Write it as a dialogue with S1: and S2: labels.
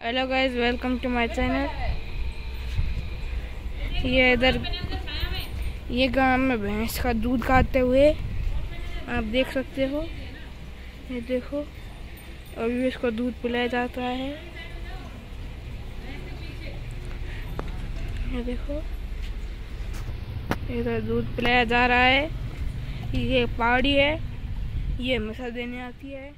S1: Hello guys welcome to my channel ये इधर, ये गाँव में भैंस का दूध खाते हुए आप देख सकते हो। ये देखो, अभी इसको दूध पिलाया जाता है। ये देखो, इधर दूध पिलाया जा रहा है। ये पहाड़ी है, ये हमेशा देने आती है।